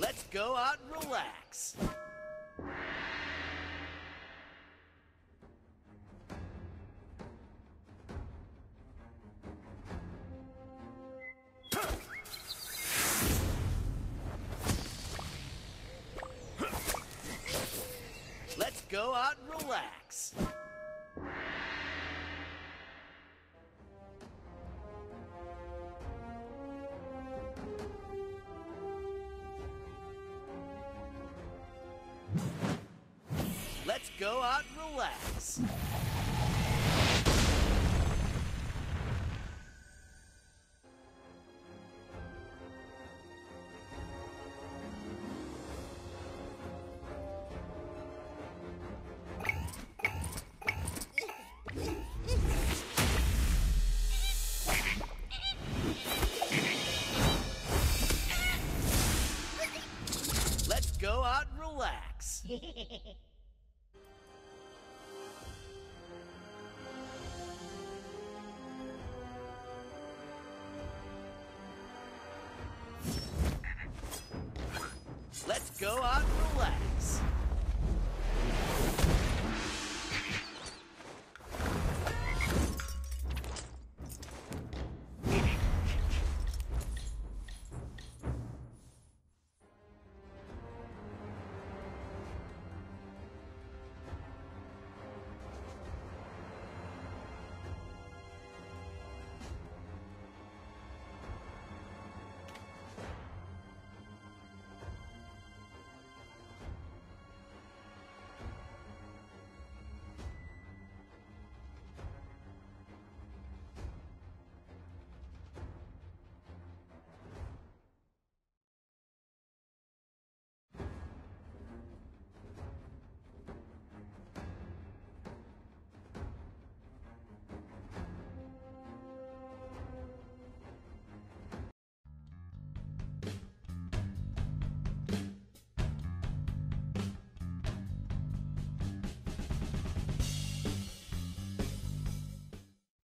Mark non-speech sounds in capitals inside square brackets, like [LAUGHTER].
Let's go out and relax. Let's go out and relax. Let's go out and relax. Let's go out and relax. [LAUGHS] go out and relax.